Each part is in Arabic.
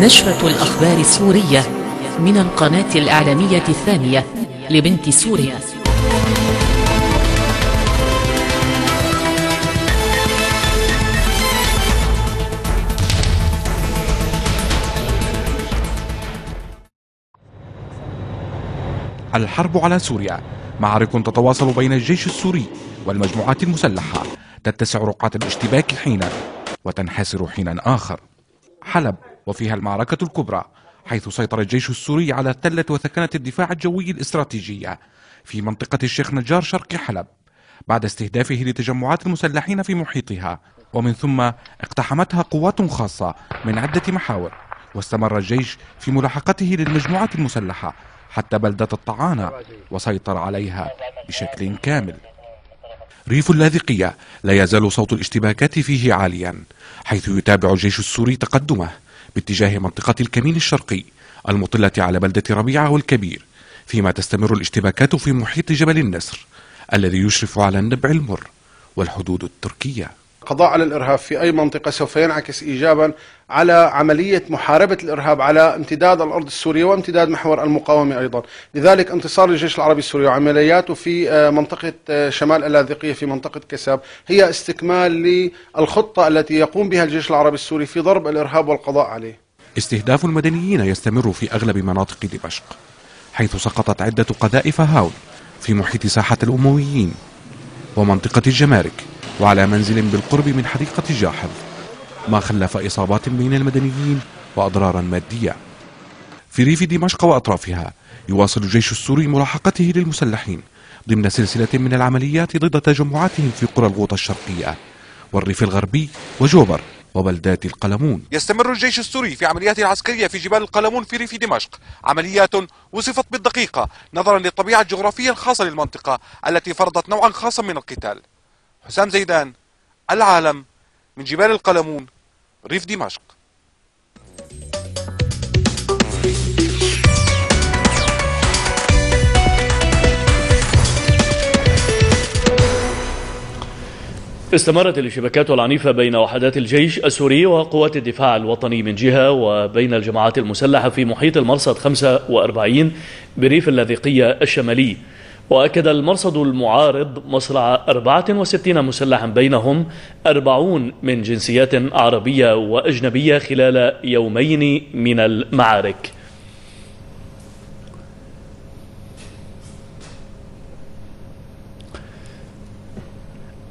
نشرة الأخبار السورية من القناة الإعلامية الثانية لبنت سوريا. الحرب على سوريا. معارك تتواصل بين الجيش السوري والمجموعات المسلحة. تتسع رقعة الاشتباك حينا وتنحسر حينا آخر. حلب. وفيها المعركة الكبرى حيث سيطر الجيش السوري على تلة وثكنة الدفاع الجوي الاستراتيجية في منطقة الشيخ نجار شرق حلب بعد استهدافه لتجمعات المسلحين في محيطها. ومن ثم اقتحمتها قوات خاصة من عدة محاور واستمر الجيش في ملاحقته للمجموعات المسلحة حتى بلدة الطعانة وسيطر عليها بشكل كامل. ريف اللاذقية. لا يزال صوت الاشتباكات فيه عاليا حيث يتابع الجيش السوري تقدمه باتجاه منطقة الكمين الشرقي المطلة على بلدة ربيعة والكبير فيما تستمر الاشتباكات في محيط جبل النسر الذي يشرف على النبع المر والحدود التركية. القضاء على الإرهاب في أي منطقة سوف ينعكس ايجابا على عملية محاربة الإرهاب على امتداد الأرض السورية وامتداد محور المقاومة أيضا، لذلك انتصار الجيش العربي السوري وعملياته في آه، منطقة آه، شمال اللاذقية في منطقة كساب هي استكمال للخطة التي يقوم بها الجيش العربي السوري في ضرب الإرهاب والقضاء عليه. استهداف المدنيين يستمر في أغلب مناطق دمشق حيث سقطت عدة قذائف هاون في محيط ساحة الأمويين ومنطقة الجمارك وعلى منزل بالقرب من حديقة جاحظ ما خلف إصابات بين المدنيين وأضرارا مادية. في ريف دمشق وأطرافها يواصل الجيش السوري ملاحقته للمسلحين ضمن سلسلة من العمليات ضد تجمعاتهم في قرى الغوطة الشرقية والريف الغربي وجوبر وبلدات القلمون. يستمر الجيش السوري في عملياته العسكرية في جبال القلمون في ريف دمشق. عمليات وصفت بالدقيقة نظرا للطبيعة الجغرافية الخاصة للمنطقة التي فرضت نوعا خاصا من القتال. حسام زيدان العالم من جبال القلمون ريف دمشق. استمرت الاشتباكات العنيفة بين وحدات الجيش السوري وقوات الدفاع الوطني من جهة وبين الجماعات المسلحة في محيط المرصد 45 بريف اللاذقية الشمالي. وأكد المرصد المعارض مصرع 64 مسلحا بينهم 40 من جنسيات عربية وأجنبية خلال يومين من المعارك.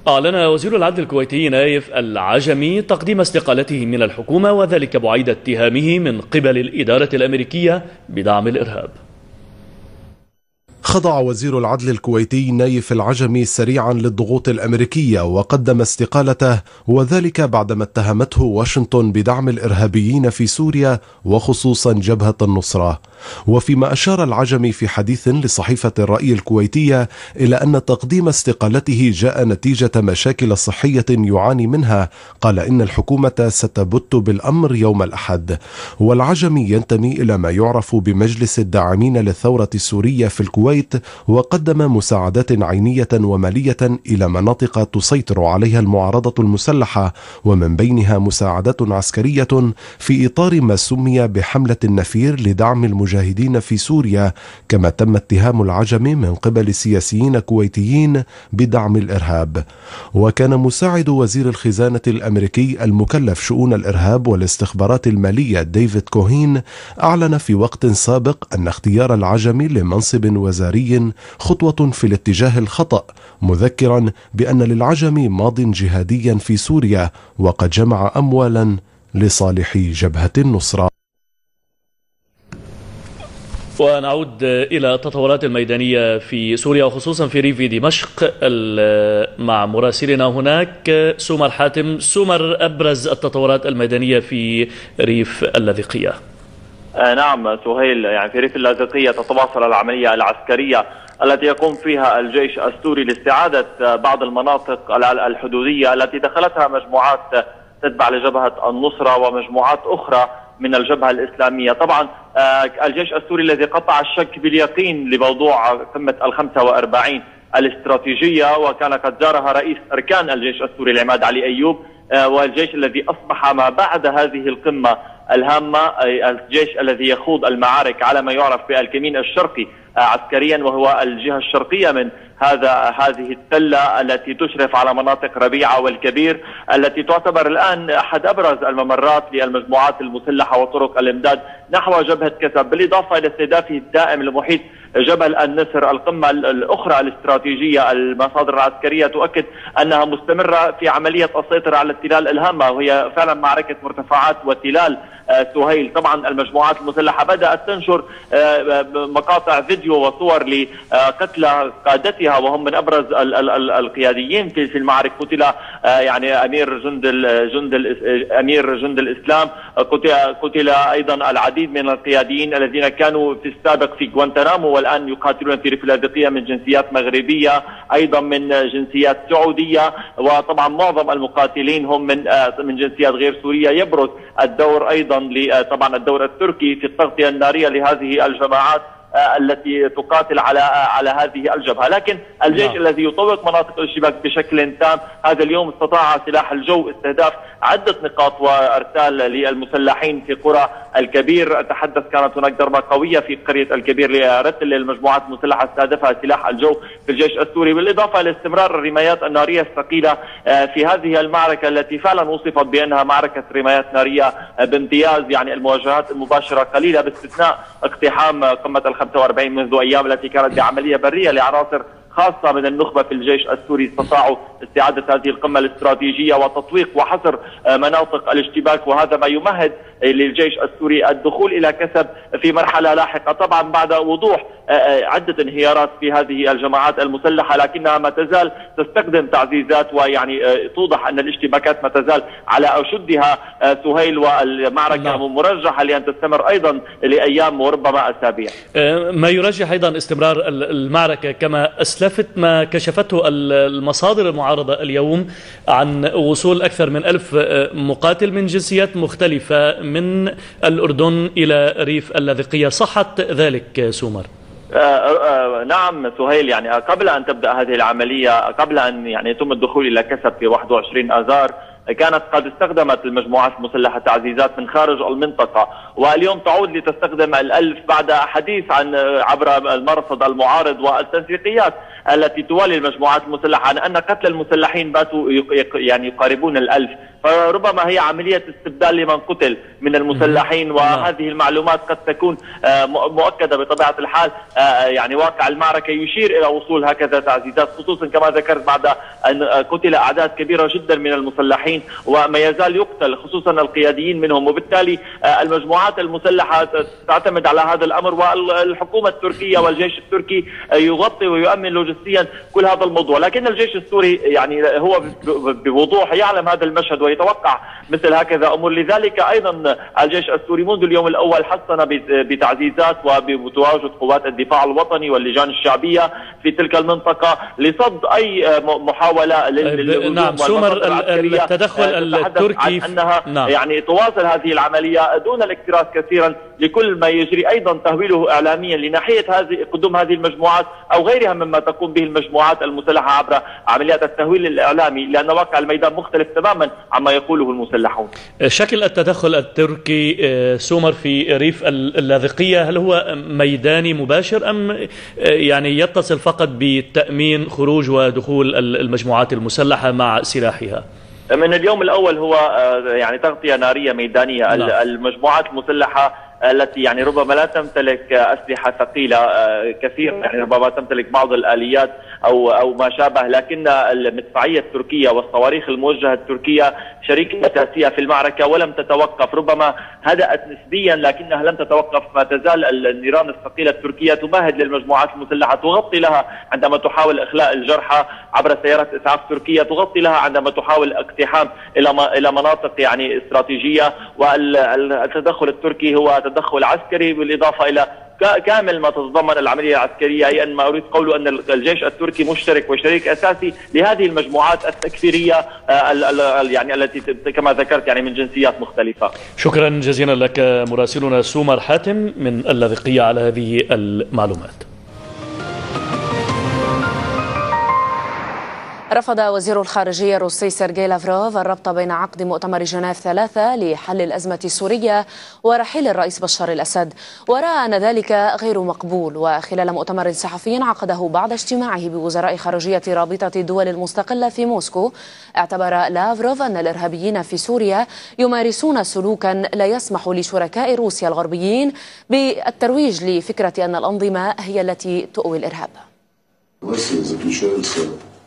أعلن وزير العدل الكويتي نايف العجمي تقديم استقالته من الحكومة وذلك بعيد اتهامه من قبل الإدارة الأمريكية بدعم الإرهاب. خضع وزير العدل الكويتي نايف العجمي سريعا للضغوط الأمريكية وقدم استقالته وذلك بعدما اتهمته واشنطن بدعم الإرهابيين في سوريا وخصوصا جبهة النصرة. وفيما أشار العجمي في حديث لصحيفة الرأي الكويتية إلى أن تقديم استقالته جاء نتيجة مشاكل صحية يعاني منها قال إن الحكومة ستبت بالأمر يوم الأحد. والعجمي ينتمي إلى ما يعرف بمجلس الداعمين للثورة السورية في الكويت الكويت وقدم مساعدات عينية ومالية إلى مناطق تسيطر عليها المعارضة المسلحة ومن بينها مساعدات عسكرية في إطار ما سمي بحملة النفير لدعم المجاهدين في سوريا كما تم اتهام العجم من قبل سياسيين كويتيين بدعم الإرهاب. وكان مساعد وزير الخزانة الأمريكي المكلف شؤون الإرهاب والاستخبارات المالية ديفيد كوهين أعلن في وقت سابق أن اختيار العجم لمنصب وزاري وزاري خطوة في الاتجاه الخطأ مذكرا بأن للعجم ماض جهاديا في سوريا وقد جمع أموالا لصالح جبهة النصرة. ونعود إلى التطورات الميدانية في سوريا وخصوصا في ريف دمشق مع مراسلنا هناك سومر حاتم. سومر أبرز التطورات الميدانية في ريف اللاذقية نعم سهيل يعني في ريف اللاذقية تتواصل العملية العسكرية التي يقوم فيها الجيش السوري لاستعادة بعض المناطق الحدودية التي دخلتها مجموعات تتبع لجبهة النصرة ومجموعات أخرى من الجبهة الإسلامية. طبعا آه الجيش السوري الذي قطع الشك باليقين لموضوع قمة الخمسة وأربعين الاستراتيجية وكان قد زارها رئيس أركان الجيش السوري العماد علي أيوب آه والجيش الذي أصبح ما بعد هذه القمة الهامة الجيش الذي يخوض المعارك على ما يعرف بالكمين الشرقي عسكريا وهو الجهة الشرقية من هذا هذه التلة التي تشرف على مناطق ربيعة والكبير التي تعتبر الآن أحد أبرز الممرات للمجموعات المسلحة وطرق الإمداد نحو جبهة كسب بالإضافة إلى استهدافه الدائم لمحيط جبل النسر القمة الأخرى الاستراتيجية المصادر العسكرية تؤكد أنها مستمرة في عملية السيطرة على التلال الهامة وهي فعلا معركة مرتفعات وتلال. آه، سهيل. طبعا المجموعات المسلحة بدأت تنشر آه، مقاطع فيديو وصور لقتلى قادتها وهم من أبرز القياديين في المعارك قتل آه، يعني أمير جند جند أمير جند الإسلام. قتل, أيضا العديد من القياديين الذين كانوا في السابق في غوانتنامو والآن يقاتلون في ريف اللاذقية من جنسيات مغربية أيضا من جنسيات سعودية. وطبعا معظم المقاتلين هم من من جنسيات غير سورية. يبرز الدور أيضا طبعا الدور التركي في التغطية النارية لهذه الجماعات آه، التي تقاتل على آه، على هذه الجبهة، لكن الجيش نعم. الذي يطوق مناطق الاشتباك بشكل تام هذا اليوم استطاع سلاح الجو استهداف عدة نقاط وأرسال للمسلحين في قرى الكبير، أتحدث كانت هناك ضربة قوية في قرية الكبير لرتل للمجموعات المسلحة استهدفها سلاح الجو في الجيش السوري، بالإضافة لاستمرار الرمايات النارية الثقيلة آه، في هذه المعركة التي فعلا وصفت بأنها معركة رمايات نارية بامتياز يعني المواجهات المباشرة قليلة باستثناء اقتحام قمة 45 منذ أيام التي كانت بعملية برية لعناصر خاصة من النخبة في الجيش السوري استطاعوا استعادة هذه القمة الاستراتيجية وتطويق وحصر آه، مناطق الاشتباك وهذا ما يمهد للجيش السوري الدخول إلى كسب في مرحلة لاحقة. طبعا بعد وضوح آه، آه، عدة انهيارات في هذه الجماعات المسلحة لكنها ما تزال تستخدم تعزيزات ويعني توضح أن الاشتباكات ما تزال على أشدها. سهيل والمعركة نعم. مرجحة لأن تستمر أيضا لأيام وربما أسابيع. ما يرجح أيضا استمرار المعركة كما أسلم لافت ما كشفته المصادر المعارضة اليوم عن وصول أكثر من ألف آه، مقاتل من جنسيات مختلفة من الأردن إلى ريف اللاذقية. صحت ذلك سومر. آه آه نعم سهيل يعني قبل أن تبدأ هذه العملية قبل أن يعني يتم الدخول إلى كسب في 21 آذار كانت قد استخدمت المجموعات المسلحة تعزيزات من خارج المنطقة. واليوم تعود لتستخدم الألف بعد حديث عن عبر المرصد المعارض والتنسيقيات. التي توالي المجموعات المسلحة عن أن قتل المسلحين باتوا يعني يقاربون الألف. فربما هي عملية استبدال لمن قتل من المسلحين نعم. وهذه المعلومات قد تكون آه، مؤكدة بطبيعة الحال آه، يعني واقع المعركة يشير إلى وصول هكذا تعزيزات خصوصا كما ذكرت بعد أن قتل أعداد كبيرة جدا من المسلحين وما يزال يقتل خصوصا القياديين منهم. وبالتالي آه، المجموعات المسلحة تعتمد على هذا الأمر والحكومة التركية والجيش التركي يغطي ويؤمن لوجستيا كل هذا الموضوع. لكن الجيش السوري يعني هو بوضوح يعلم هذا المشهد ويتوقع مثل هكذا أمور. لذلك أيضا الجيش السوري منذ اليوم الأول حصن بتعزيزات وبتواجد قوات الدفاع الوطني واللجان الشعبية في تلك المنطقة لصد أي محاولة للهجوم نعم سومر التدخل التركي أنها نعم. يعني تواصل هذه العملية دون الاكتراث كثيرا لكل ما يجري. أيضا تهويله اعلاميا لناحية هذه قدوم هذه المجموعات أو غيرها مما تقوم به المجموعات المسلحة عبر عمليات التهويل الإعلامي لأن واقع الميدان مختلف تماما عما يقوله المسلحون شكل التدخل التركي آه، سومر في ريف اللاذقية هل هو ميداني مباشر أم آه، يعني يتصل فقط بتأمين خروج ودخول المجموعات المسلحة مع سلاحها؟ من اليوم الأول هو يعني تغطية نارية ميدانية لا. نعم. المجموعات المسلحة التي يعني ربما لا تمتلك أسلحة ثقيلة آه، كثير. يعني ربما تمتلك بعض الآليات أو أو ما شابه لكن المدفعية التركية والصواريخ الموجهة التركية شريكة أساسية في المعركة ولم تتوقف. ربما هدأت نسبيا لكنها لم تتوقف. ما تزال النيران الثقيلة التركية تمهد للمجموعات المسلحة تغطي لها عندما تحاول إخلاء الجرحى عبر سيارات إسعاف تركية تغطي لها عندما تحاول اقتحام إلى إلى مناطق يعني استراتيجية. والتدخل التركي هو تدخل عسكري بالإضافة إلى كامل ما تتضمن العملية العسكرية أي أن ما أريد قوله أن الجيش التركي مشترك وشريك أساسي لهذه المجموعات التكفيرية آه، يعني التي كما ذكرت يعني من جنسيات مختلفة. شكرا جزيلا لك مراسلنا سومر حاتم من اللاذقية على هذه المعلومات. رفض وزير الخارجية الروسي سيرجي لافروف الربط بين عقد مؤتمر جنيف ثلاثة لحل الأزمة السورية ورحيل الرئيس بشار الأسد. ورأى أن ذلك غير مقبول وخلال مؤتمر صحفي عقده بعد اجتماعه بوزراء خارجية رابطة الدول المستقلة في موسكو. اعتبر لافروف أن الإرهابيين في سوريا يمارسون سلوكا لا يسمح لشركاء روسيا الغربيين بالترويج لفكرة أن الأنظمة هي التي تؤوي الإرهاب.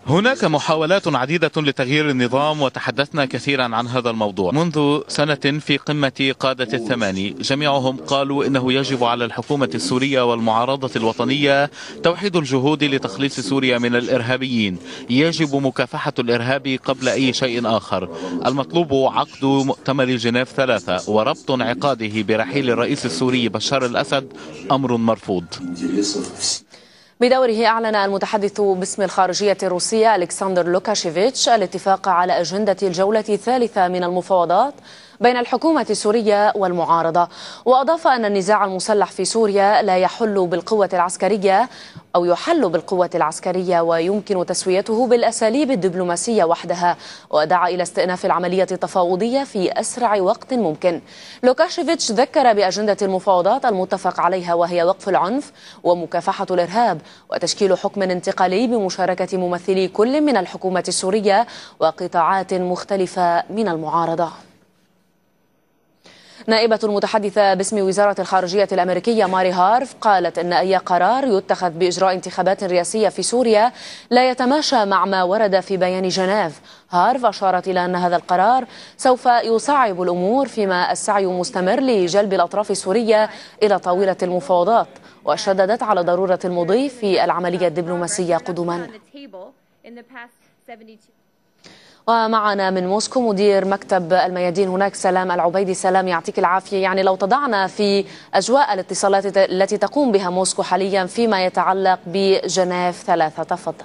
هناك محاولات عديدة لتغيير النظام وتحدثنا كثيرا عن هذا الموضوع. منذ سنة في قمة قادة الثماني جميعهم قالوا إنه يجب على الحكومة السورية والمعارضة الوطنية توحيد الجهود لتخليص سوريا من الإرهابيين. يجب مكافحة الإرهاب قبل أي شيء آخر. المطلوب عقد مؤتمر جنيف ثلاثة وربط انعقاده برحيل الرئيس السوري بشار الأسد أمر مرفوض. بدوره أعلن المتحدث باسم الخارجية الروسية ألكسندر لوكاشيفيتش الاتفاق على أجندة الجولة الثالثة من المفاوضات بين الحكومة السورية والمعارضة. وأضاف أن النزاع المسلح في سوريا لا يحل بالقوة العسكرية أو يحل بالقوة العسكرية ويمكن تسويته بالأساليب الدبلوماسية وحدها. ودعا إلى استئناف العملية التفاوضية في أسرع وقت ممكن. لوكاشيفيتش ذكر بأجندة المفاوضات المتفق عليها وهي وقف العنف ومكافحة الإرهاب وتشكيل حكم انتقالي بمشاركة ممثلي كل من الحكومة السورية وقطاعات مختلفة من المعارضة. نائبة المتحدثة باسم وزارة الخارجية الأمريكية ماري هارف قالت أن أي قرار يتخذ بإجراء انتخابات رئاسية في سوريا لا يتماشى مع ما ورد في بيان جنيف. هارف أشارت إلى أن هذا القرار سوف يصعب الأمور فيما السعي مستمر لجلب الأطراف السورية إلى طاولة المفاوضات وشددت على ضرورة المضي في العملية الدبلوماسية قدما. ومعنا من موسكو مدير مكتب الميادين هناك سلام العبيدي سلام يعطيك العافية. يعني لو تضعنا في أجواء الاتصالات التي تقوم بها موسكو حاليا فيما يتعلق بجنيف ثلاثة. تفضل.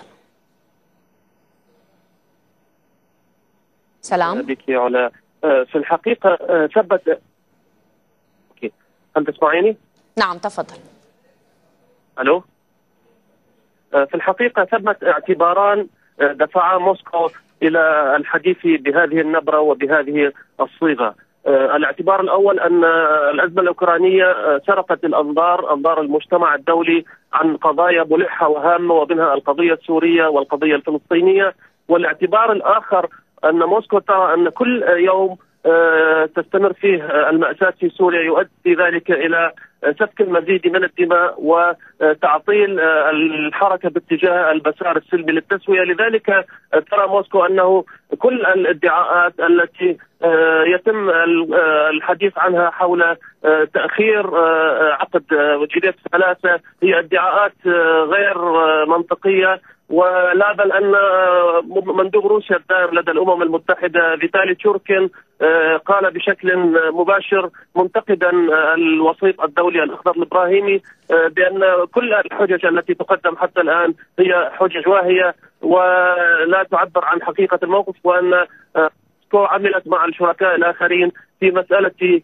سلام. بك علا في الحقيقة ثبت أوكي. هل تسمعيني؟ نعم تفضل. ألو؟ في الحقيقة ثبت اعتباران دفعا موسكو إلى الحديث بهذه النبرة وبهذه الصيغة. الاعتبار الأول أن الأزمة الأوكرانية سرقت الأنظار أنظار المجتمع الدولي عن قضايا ملحة وهامة ومنها القضية السورية والقضية الفلسطينية والاعتبار الآخر أن موسكو ترى أن كل يوم تستمر فيه المأساة في سوريا يؤدي ذلك إلى سفك المزيد من الدماء وتعطيل الحركة باتجاه المسار السلمي للتسوية. لذلك ترى موسكو أنه كل الادعاءات التي يتم الحديث عنها حول تأخير عقد جنيف ثلاثة هي ادعاءات غير منطقية. ولا بل أن مندوب روسيا الدائم لدى الأمم المتحدة فيتالي تشوركين قال بشكل مباشر منتقدا الوسيط الدولي الأخضر الإبراهيمي بأن كل الحجج التي تقدم حتى الآن هي حجج واهية ولا تعبر عن حقيقة الموقف وأن عملت مع الشركاء الآخرين في مسألة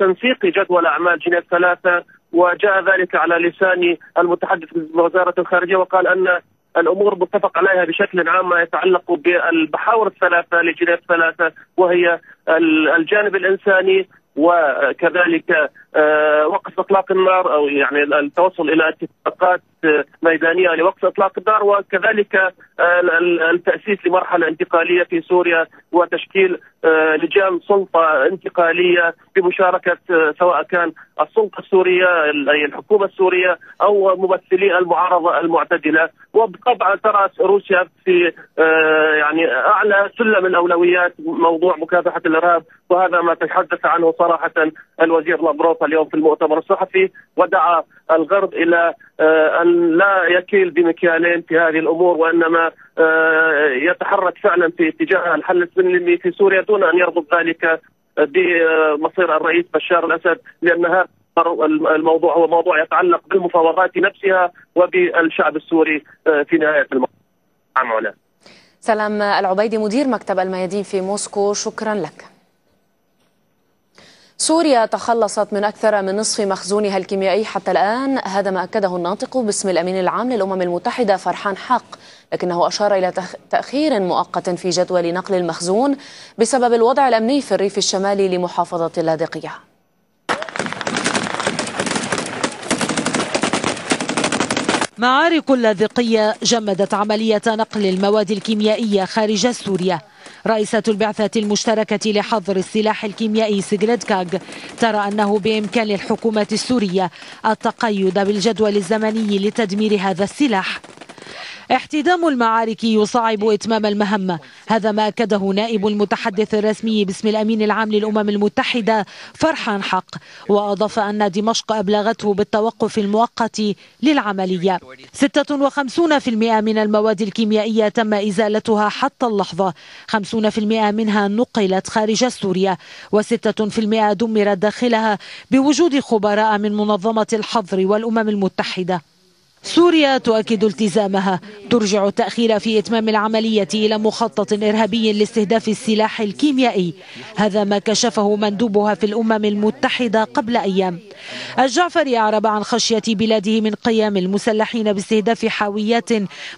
تنسيق جدول أعمال جنيف ثلاثة وجاء ذلك على لسان المتحدث بوزاره الخارجية وقال أن الأمور متفق عليها بشكل عام ما يتعلق بالمحاور الثلاثة لجنيف ثلاثة وهي الجانب الإنساني وكذلك وقف إطلاق النار أو يعني التوصل إلى اتفاقات ميدانية لوقف إطلاق النار وكذلك التأسيس لمرحلة انتقالية في سوريا وتشكيل لجان سلطة انتقالية بمشاركة سواء كان السلطة السورية أي الحكومة السورية أو ممثلي المعارضة المعتدلة. وبالطبع ترى روسيا في يعني أعلى سلم الاولويات موضوع مكافحة الإرهاب وهذا ما تحدث عنه صراحة الوزير لافروف اليوم في المؤتمر الصحفي ودعا الغرب إلى أن لا يكيل بمكيالين في هذه الأمور وإنما يتحرك فعلا في اتجاه الحل السلمي في سوريا دون أن يربط ذلك بمصير الرئيس بشار الأسد لأن هذا الموضوع هو موضوع يتعلق بالمفاوضات نفسها وبالشعب السوري في نهاية. نعم سلام العبيدي مدير مكتب الميادين في موسكو شكرا لك. سوريا تخلصت من أكثر من نصف مخزونها الكيميائي حتى الآن هذا ما أكده الناطق باسم الأمين العام للأمم المتحدة فرحان حق لكنه أشار إلى تأخير مؤقت في جدول نقل المخزون بسبب الوضع الأمني في الريف الشمالي لمحافظة اللاذقية معارك اللاذقية جمدت عملية نقل المواد الكيميائية خارج سوريا. رئيسة البعثة المشتركة لحظر السلاح الكيميائي سيغليدكاغ ترى أنه بإمكان الحكومة السورية التقيد بالجدول الزمني لتدمير هذا السلاح. احتدام المعارك يصعب إتمام المهمة هذا ما أكده نائب المتحدث الرسمي باسم الأمين العام للأمم المتحدة فرحان حق وأضاف أن دمشق أبلغته بالتوقف المؤقت للعملية. 56% من المواد الكيميائية تم إزالتها حتى اللحظة. 50% منها نقلت خارج سوريا و6% دمرت داخلها بوجود خبراء من منظمة الحظر والأمم المتحدة. سوريا تؤكد التزامها. ترجع التأخير في إتمام العملية إلى مخطط إرهابي لاستهداف السلاح الكيميائي. هذا ما كشفه مندوبها في الأمم المتحدة قبل أيام. الجعفري أعرب عن خشية بلاده من قيام المسلحين باستهداف حاويات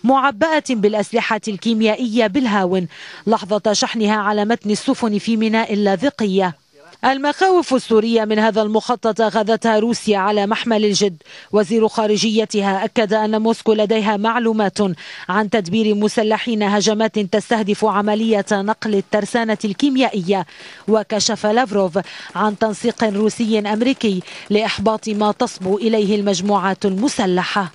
معبأة بالأسلحة الكيميائية بالهاون. لحظة شحنها على متن السفن في ميناء اللاذقية. المخاوف السورية من هذا المخطط أخذتها روسيا على محمل الجد. وزير خارجيتها أكد أن موسكو لديها معلومات عن تدبير مسلحين هجمات تستهدف عملية نقل الترسانة الكيميائية. وكشف لافروف عن تنسيق روسي أمريكي لإحباط ما تصبو إليه المجموعات المسلحة.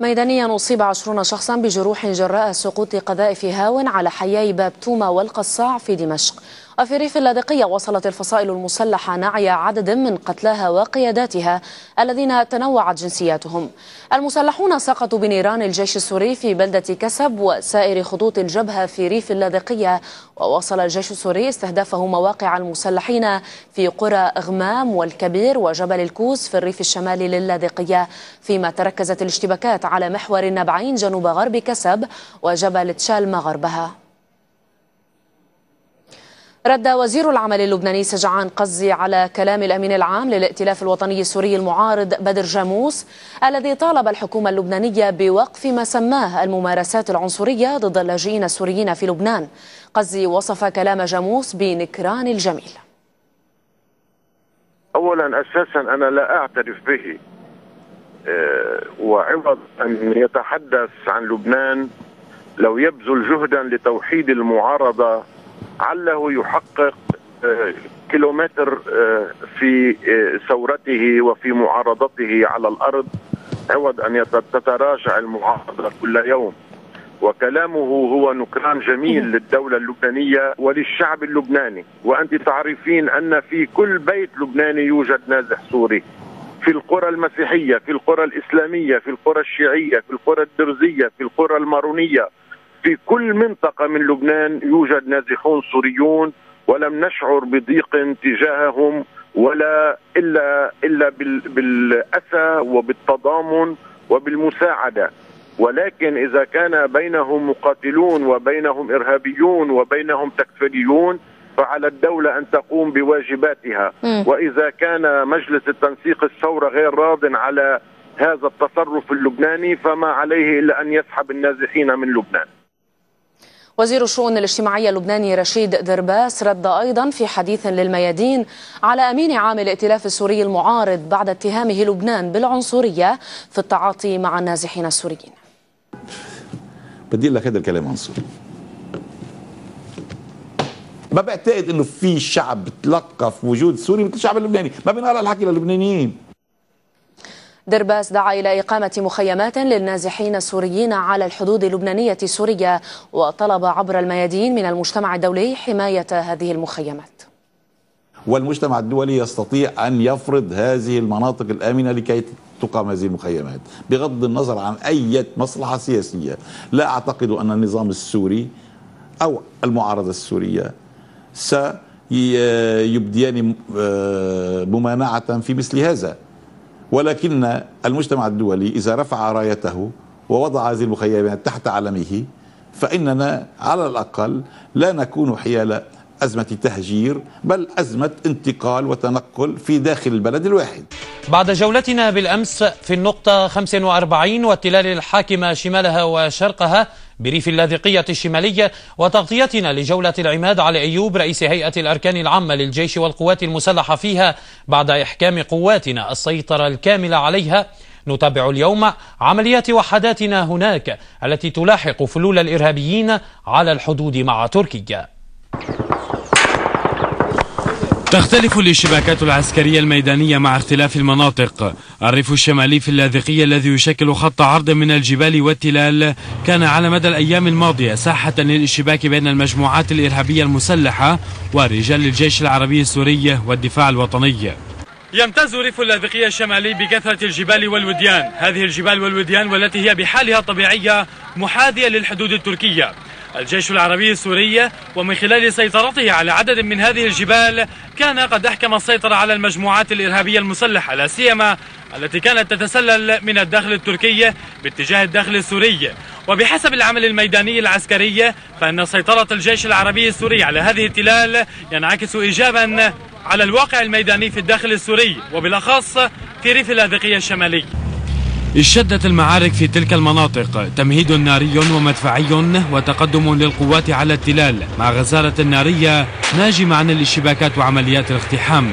ميدانيا أصيب عشرون شخصا بجروح جراء سقوط قذائف هاون على حيي باب توما والقصاع في دمشق. وفي ريف اللاذقية وصلت الفصائل المسلحة نعي عدد من قتلاها وقياداتها الذين تنوعت جنسياتهم. المسلحون سقطوا بنيران الجيش السوري في بلدة كسب وسائر خطوط الجبهة في ريف اللاذقية وواصل الجيش السوري استهدافه مواقع المسلحين في قرى غمام والكبير وجبل الكوس في الريف الشمالي للاذقية فيما تركزت الاشتباكات على محور النبعين جنوب غرب كسب وجبل تشال مغربها رد وزير العمل اللبناني سجعان قزي على كلام الأمين العام للائتلاف الوطني السوري المعارض بدر جاموس الذي طالب الحكومة اللبنانية بوقف ما سماه الممارسات العنصرية ضد اللاجئين السوريين في لبنان. قزي وصف كلام جاموس بنكران الجميل. أولا أساسا أنا لا أعترف به. أه وعوض أن يتحدث عن لبنان لو يبذل جهدا لتوحيد المعارضة عله يحقق آه، كيلومتر آه، في آه، ثورته وفي معارضته على الأرض. عوض أن تتراجع المعارضة كل يوم. وكلامه هو نكران جميل للدولة اللبنانية وللشعب اللبناني. وأنت تعرفين أن في كل بيت لبناني يوجد نازح سوري. في القرى المسيحية في القرى الإسلامية في القرى الشيعية في القرى الدرزية في القرى المارونية. في كل منطقة من لبنان يوجد نازحون سوريون ولم نشعر بضيق تجاههم ولا إلا إلا بالأسى وبالتضامن وبالمساعدة. ولكن إذا كان بينهم مقاتلون وبينهم إرهابيون وبينهم تكفيريون فعلى الدولة أن تقوم بواجباتها. م. وإذا كان مجلس التنسيق الثورة غير راض على هذا التصرف اللبناني فما عليه إلا أن يسحب النازحين من لبنان. وزير الشؤون الاجتماعية اللبناني رشيد درباس رد أيضا في حديث للميادين على أمين عام الائتلاف السوري المعارض بعد اتهامه لبنان بالعنصرية في التعاطي مع النازحين السوريين. بدي لك هذا الكلام عنصري. ما بعتقد إنه في شعب تلقف وجود سوري مثل الشعب اللبناني. ما بنقال الحكي للبنانيين. درباس دعا إلى إقامة مخيمات للنازحين السوريين على الحدود اللبنانية السورية وطلب عبر الميادين من المجتمع الدولي حماية هذه المخيمات. والمجتمع الدولي يستطيع أن يفرض هذه المناطق الآمنة لكي تقام هذه المخيمات بغض النظر عن أي مصلحة سياسية. لا أعتقد أن النظام السوري أو المعارضة السورية سيبديان آه، ممانعة في مثل هذا. ولكن المجتمع الدولي إذا رفع رايته ووضع هذه المخيمات تحت علمه فإننا على الأقل لا نكون حيال أزمة تهجير بل أزمة انتقال وتنقل في داخل البلد الواحد. بعد جولتنا بالأمس في النقطة 45 والتلال الحاكمة شمالها وشرقها بريف اللاذقية الشمالية وتغطيتنا لجولة العماد علي أيوب رئيس هيئة الأركان العامة للجيش والقوات المسلحة فيها بعد إحكام قواتنا السيطرة الكاملة عليها. نتابع اليوم عمليات وحداتنا هناك التي تلاحق فلول الإرهابيين على الحدود مع تركيا. تختلف الاشتباكات العسكرية الميدانية مع اختلاف المناطق. الريف الشمالي في اللاذقية الذي يشكل خط عرض من الجبال والتلال كان على مدى الأيام الماضية ساحة للاشتباك بين المجموعات الإرهابية المسلحة ورجال الجيش العربي السوري والدفاع الوطني. يمتاز ريف اللاذقية الشمالي بكثرة الجبال والوديان. هذه الجبال والوديان والتي هي بحالها الطبيعية محاذية للحدود التركية. الجيش العربي السوري ومن خلال سيطرته على عدد من هذه الجبال كان قد أحكم السيطرة على المجموعات الإرهابية المسلحة لا سيما التي كانت تتسلل من الداخل التركي باتجاه الداخل السوري. وبحسب العمل الميداني العسكري فإن سيطرة الجيش العربي السوري على هذه التلال ينعكس إيجابا على الواقع الميداني في الداخل السوري وبالأخص في ريف اللاذقية الشمالي اشتدت المعارك في تلك المناطق تمهيد ناري ومدفعي وتقدم للقوات على التلال مع غزارة نارية ناجمة عن الاشتباكات وعمليات الاقتحام.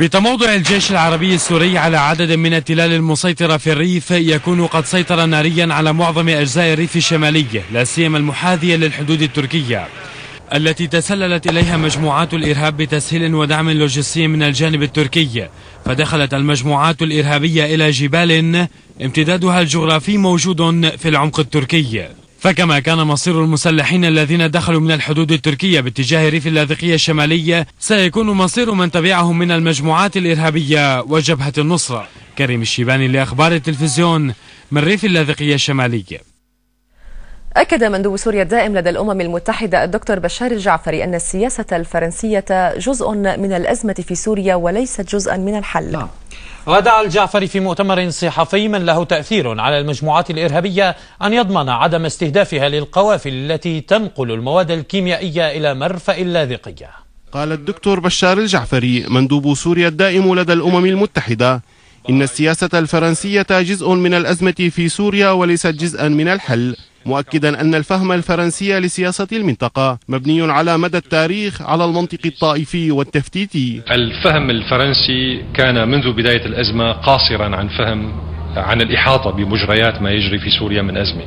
بتموضع الجيش العربي السوري على عدد من التلال المسيطرة في الريف يكون قد سيطر ناريا على معظم أجزاء الريف الشمالي لا سيما المحاذية للحدود التركية. التي تسللت إليها مجموعات الإرهاب بتسهيل ودعم لوجستي من الجانب التركي. فدخلت المجموعات الإرهابية إلى جبال امتدادها الجغرافي موجود في العمق التركي. فكما كان مصير المسلحين الذين دخلوا من الحدود التركية باتجاه ريف اللاذقية الشمالية سيكون مصير من تبعهم من المجموعات الإرهابية وجبهة النصرة. كريم الشيباني لأخبار التلفزيون من ريف اللاذقية الشمالية. أكد مندوب سوريا الدائم لدى الأمم المتحدة الدكتور بشار الجعفري أن السياسة الفرنسية جزء من الأزمة في سوريا وليست جزءا من الحل. نعم. ودعا الجعفري في مؤتمر صحفي من له تأثير على المجموعات الإرهابية أن يضمن عدم استهدافها للقوافل التي تنقل المواد الكيميائية إلى مرفأ اللاذقية. قال الدكتور بشار الجعفري مندوب سوريا الدائم لدى الأمم المتحدة إن السياسة الفرنسية جزء من الأزمة في سوريا وليست جزءا من الحل. مؤكدا أن الفهم الفرنسي لسياسة المنطقة مبني على مدى التاريخ على المنطق الطائفي والتفتيتي الفهم الفرنسي كان منذ بداية الأزمة قاصرا عن فهم عن الإحاطة بمجريات ما يجري في سوريا من أزمة.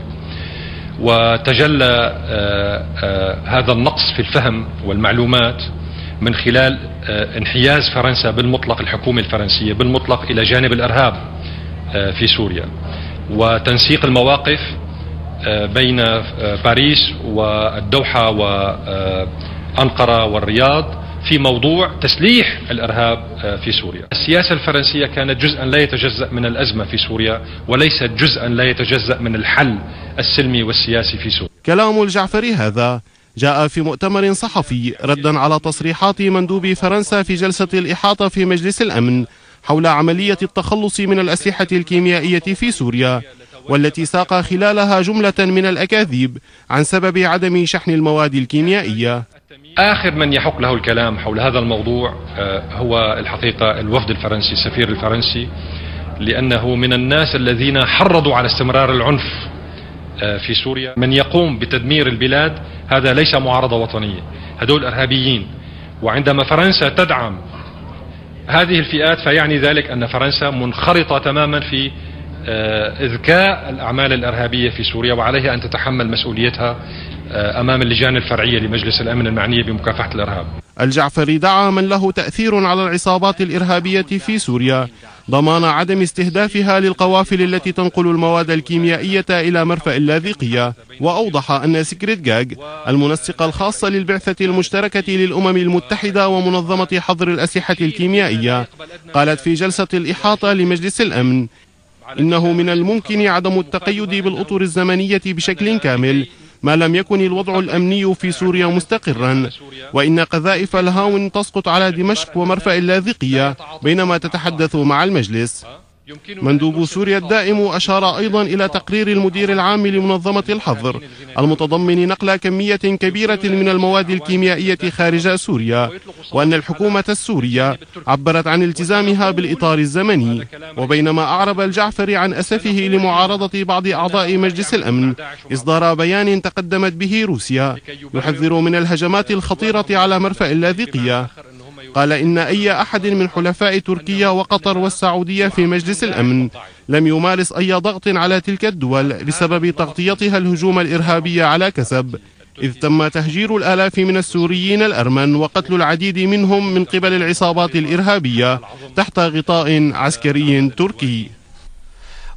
وتجلى آه، آه، هذا النقص في الفهم والمعلومات من خلال آه، انحياز فرنسا بالمطلق الحكومة الفرنسية بالمطلق إلى جانب الإرهاب في سوريا. وتنسيق المواقف بين آه، باريس والدوحة وأنقرة والرياض في موضوع تسليح الإرهاب آه، في سوريا. السياسة الفرنسية كانت جزءا لا يتجزأ من الأزمة في سوريا وليست جزءا لا يتجزأ من الحل السلمي والسياسي في سوريا. كلام الجعفري هذا جاء في مؤتمر صحفي ردا على تصريحات مندوب فرنسا في جلسة الإحاطة في مجلس الأمن حول عملية التخلص من الأسلحة الكيميائية في سوريا. والتي ساق خلالها جملة من الأكاذيب عن سبب عدم شحن المواد الكيميائية. آخر من يحق له الكلام حول هذا الموضوع آه، هو الحقيقة الوفد الفرنسي السفير الفرنسي لأنه من الناس الذين حرضوا على استمرار العنف آه، في سوريا. من يقوم بتدمير البلاد هذا ليس معارضة وطنية. هدول إرهابيين. وعندما فرنسا تدعم هذه الفئات فيعني ذلك أن فرنسا منخرطة تماما في إذكاء الأعمال الإرهابية في سوريا وعليها أن تتحمل مسؤوليتها آه، أمام اللجان الفرعية لمجلس الأمن المعنية بمكافحة الإرهاب. الجعفري دعا من له تأثير على العصابات الإرهابية في سوريا ضمان عدم استهدافها للقوافل التي تنقل المواد الكيميائية إلى مرفأ اللاذقية. وأوضح أن سيغريد كاغ المنسقة الخاصة للبعثة المشتركة للأمم المتحدة ومنظمة حظر الأسلحة الكيميائية قالت في جلسة الإحاطة لمجلس الأمن إنه من الممكن عدم التقيد بالأطر الزمنية بشكل كامل ما لم يكن الوضع الأمني في سوريا مستقرا. وإن قذائف الهاون تسقط على دمشق ومرفأ اللاذقية بينما تتحدث مع المجلس. مندوب سوريا الدائم أشار أيضا إلى تقرير المدير العام لمنظمة الحظر. المتضمن نقل كمية كبيرة من المواد الكيميائية خارج سوريا وأن الحكومة السورية عبرت عن التزامها بالإطار الزمني وبينما أعرب الجعفري عن أسفه لمعارضة بعض أعضاء مجلس الأمن إصدار بيان تقدمت به روسيا يحذر من الهجمات الخطيرة على مرفأ اللاذقية. قال إن أي أحد من حلفاء تركيا وقطر والسعودية في مجلس الأمن لم يمارس أي ضغط على تلك الدول بسبب تغطيتها الهجوم الإرهابي على كسب. إذ تم تهجير الآلاف من السوريين الأرمن وقتل العديد منهم من قبل العصابات الإرهابية تحت غطاء عسكري تركي.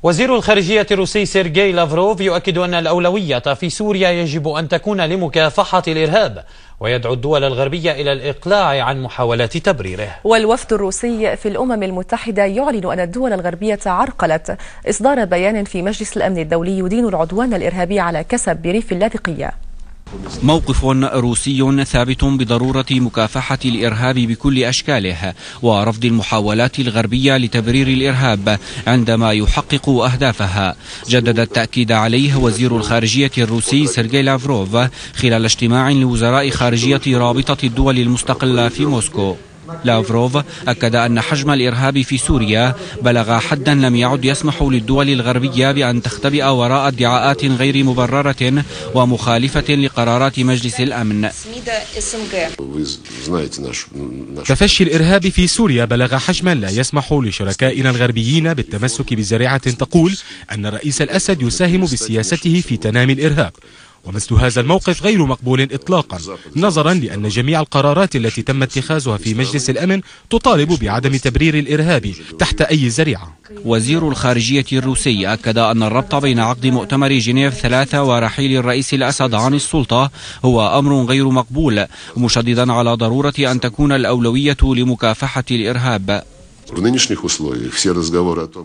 وزير الخارجية الروسي سيرجي لافروف يؤكد أن الأولوية في سوريا يجب أن تكون لمكافحة الإرهاب ويدعو الدول الغربية إلى الإقلاع عن محاولات تبريره. والوفد الروسي في الأمم المتحدة يعلن أن الدول الغربية عرقلت إصدار بيان في مجلس الأمن الدولي يدين العدوان الإرهابي على كسب بريف اللاذقية. موقف روسي ثابت بضرورة مكافحة الإرهاب بكل أشكاله ورفض المحاولات الغربية لتبرير الإرهاب عندما يحقق أهدافها. جدد التأكيد عليه وزير الخارجية الروسي سيرجي لافروف خلال اجتماع لوزراء خارجية رابطة الدول المستقلة في موسكو. لافروف أكد أن حجم الإرهاب في سوريا بلغ حدا لم يعد يسمح للدول الغربية بأن تختبئ وراء ادعاءات غير مبررة ومخالفة لقرارات مجلس الأمن. تفشي الإرهاب في سوريا بلغ حجما لا يسمح لشركائنا الغربيين بالتمسك بزريعة تقول أن الرئيس الأسد يساهم بسياسته في تنامي الإرهاب. ومثل هذا الموقف غير مقبول إطلاقا نظرا لأن جميع القرارات التي تم اتخاذها في مجلس الأمن تطالب بعدم تبرير الإرهاب تحت أي زريعة وزير الخارجية الروسي أكد أن الربط بين عقد مؤتمر جنيف ثلاثة ورحيل الرئيس الأسد عن السلطة هو أمر غير مقبول مشددا على ضرورة أن تكون الأولوية لمكافحة الإرهاب.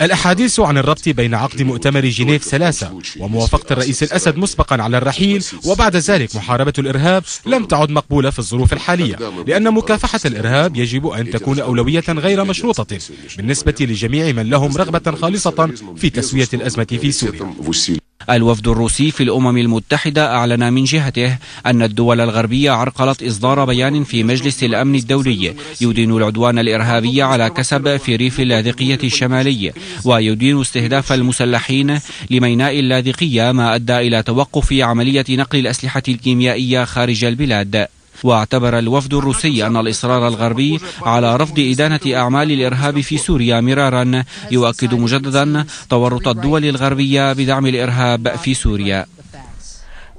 الأحاديث عن الربط بين عقد مؤتمر جنيف ثلاثة وموافقة الرئيس الأسد مسبقا على الرحيل وبعد ذلك محاربة الإرهاب لم تعد مقبولة في الظروف الحالية لأن مكافحة الإرهاب يجب أن تكون أولوية غير مشروطة بالنسبة لجميع من لهم رغبة خالصة في تسوية الأزمة في سوريا. الوفد الروسي في الأمم المتحدة أعلن من جهته أن الدول الغربية عرقلت إصدار بيان في مجلس الأمن الدولي يدين العدوان الإرهابي على كسب في ريف اللاذقية الشمالي ويدين استهداف المسلحين لميناء اللاذقية ما أدى إلى توقف عملية نقل الأسلحة الكيميائية خارج البلاد. واعتبر الوفد الروسي أن الإصرار الغربي على رفض إدانة أعمال الإرهاب في سوريا مرارا يؤكد مجددا تورط الدول الغربية بدعم الإرهاب في سوريا.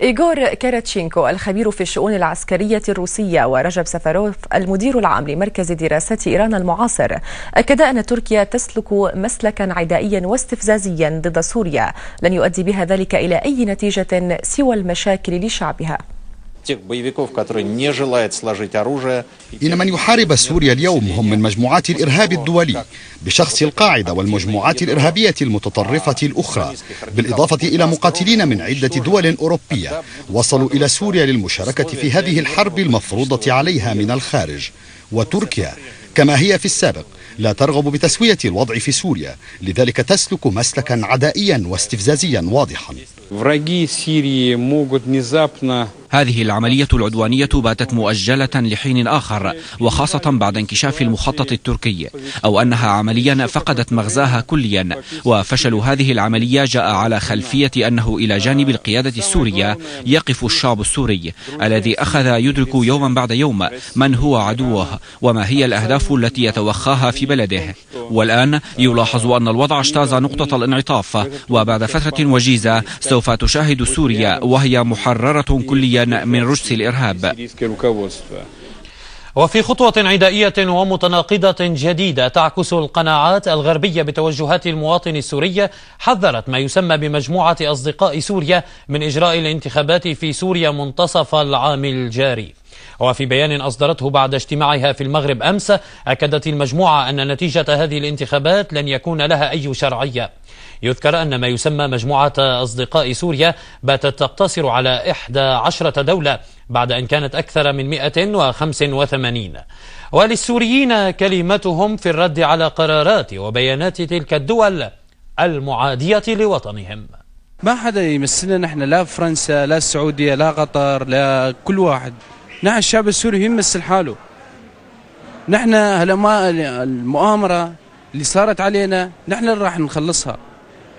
إيغور كوروتشينكو الخبير في الشؤون العسكرية الروسية ورجب سفاروف المدير العام لمركز دراسات إيران المعاصر أكد أن تركيا تسلك مسلكا عدائيا واستفزازيا ضد سوريا. لن يؤدي بها ذلك إلى أي نتيجة سوى المشاكل لشعبها. إن من يحارب سوريا اليوم هم من مجموعات الإرهاب الدولي بشخص القاعدة والمجموعات الإرهابية المتطرفة الأخرى بالإضافة إلى مقاتلين من عدة دول أوروبية. وصلوا إلى سوريا للمشاركة في هذه الحرب المفروضة عليها من الخارج. وتركيا كما هي في السابق لا ترغب بتسوية الوضع في سوريا لذلك تسلك مسلكا عدائيا واستفزازيا واضحا. هذه العملية العدوانية باتت مؤجلة لحين آخر وخاصة بعد انكشاف المخطط التركي أو أنها عمليا فقدت مغزاها كليا. وفشل هذه العملية جاء على خلفية أنه إلى جانب القيادة السورية يقف الشعب السوري الذي أخذ يدرك يوما بعد يوم من هو عدوه وما هي الأهداف التي يتوخاها في بلده. والآن يلاحظ أن الوضع اجتاز نقطة الانعطاف وبعد فترة وجيزة سوف تشاهد سوريا وهي محررة كليا من رجس الإرهاب. وفي خطوة عدائية ومتناقضة جديدة تعكس القناعات الغربية بتوجهات المواطن السوري حذرت ما يسمى بمجموعة أصدقاء سوريا من إجراء الانتخابات في سوريا منتصف العام الجاري. وفي بيان أصدرته بعد اجتماعها في المغرب أمس أكدت المجموعة أن نتيجة هذه الانتخابات لن يكون لها أي شرعية. يذكر أن ما يسمى مجموعة أصدقاء سوريا باتت تقتصر على إحدى عشرة دولة بعد أن كانت أكثر من 185 وللسوريين كلمتهم في الرد على قرارات وبيانات تلك الدول المعادية لوطنهم. ما حدا يمثلنا نحن؟ لا فرنسا لا السعودية لا قطر لا كل واحد. نحن الشعب السوري يمثل حاله. نحن هلا ما المؤامرة اللي صارت علينا نحن اللي راح نخلصها.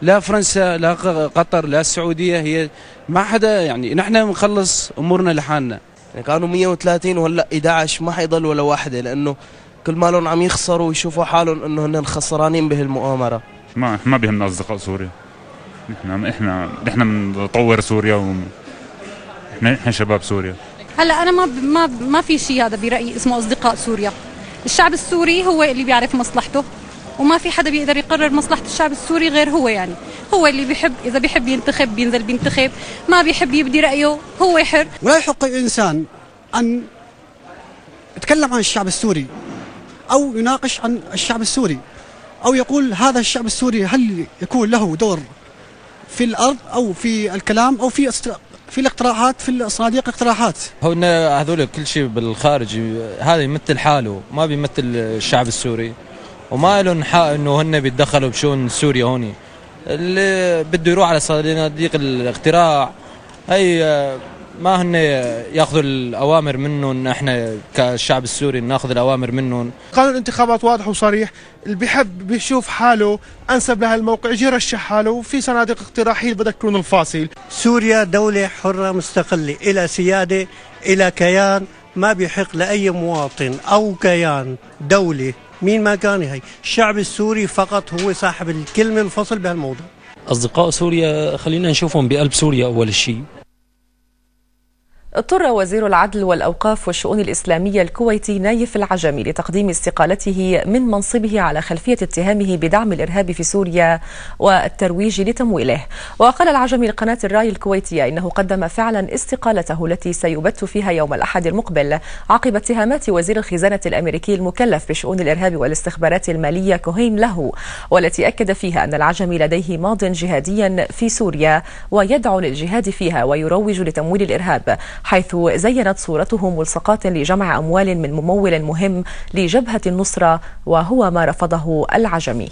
لا فرنسا لا قطر لا السعودية هي ما حدا يعني نحن بنخلص أمورنا لحالنا. يعني كانوا 130 وهلأ 11 ما حيضل ولا واحدة لأنه كل مالهم عم يخسروا ويشوفوا حالهم إنه هن خسرانين بهالمؤامرة ما ما بيهمنا أصدقاء سوريا. إحنا إحنا إحنا بنطور سوريا و إحنا إحنا شباب سوريا. هلأ أنا ما ما ما في شيء هذا برأيي اسمه أصدقاء سوريا. الشعب السوري هو اللي بيعرف مصلحته. وما في حدا بيقدر يقرر مصلحة الشعب السوري غير هو يعني. هو اللي بيحب إذا بيحب ينتخب بينزل بينتخب ما بيحب يبدي رأيه هو حر ولا يحق الإنسان أن يتكلم عن الشعب السوري أو يناقش عن الشعب السوري أو يقول هذا الشعب السوري هل يكون له دور في الأرض أو في الكلام أو في في الاقتراحات في صناديق الاقتراحات هو هذول كل شيء بالخارج هذا يمثل حاله ما بيمثل الشعب السوري. وما لهم حق إنه هن بيتدخلوا بشؤون سوريا هون اللي بده يروح على صناديق الاقتراع هي ما هن ياخذوا الأوامر منهم إحنا كالشعب السوري ناخذ الأوامر منهم. قانون الانتخابات واضح وصريح اللي بيحب بيشوف حاله أنسب لهالموقع يجي يرشح حاله وفي صناديق اقتراحيه بدك تكون الفاصل. سوريا دولة حرة مستقلة إلى سيادة إلى كيان ما بيحق لأي مواطن أو كيان دولة مين ما كان هي. الشعب السوري فقط هو صاحب الكلمة الفصل بهالموضوع. أصدقاء سوريا خلينا نشوفهم بقلب سوريا أول شيء. اضطر وزير العدل والأوقاف والشؤون الإسلامية الكويتي نايف العجمي لتقديم استقالته من منصبه على خلفية اتهامه بدعم الإرهاب في سوريا والترويج لتمويله. وقال العجمي لقناة الرأي الكويتية إنه قدم فعلا استقالته التي سيبت فيها يوم الأحد المقبل عقب اتهامات وزير الخزانة الأمريكي المكلف بشؤون الإرهاب والاستخبارات المالية كوهين له والتي أكد فيها أن العجمي لديه ماض جهاديا في سوريا ويدعو للجهاد فيها ويروج لتمويل الإرهاب. حيث زينت صورته ملصقات لجمع أموال من ممول مهم لجبهة النصرة وهو ما رفضه العجمي.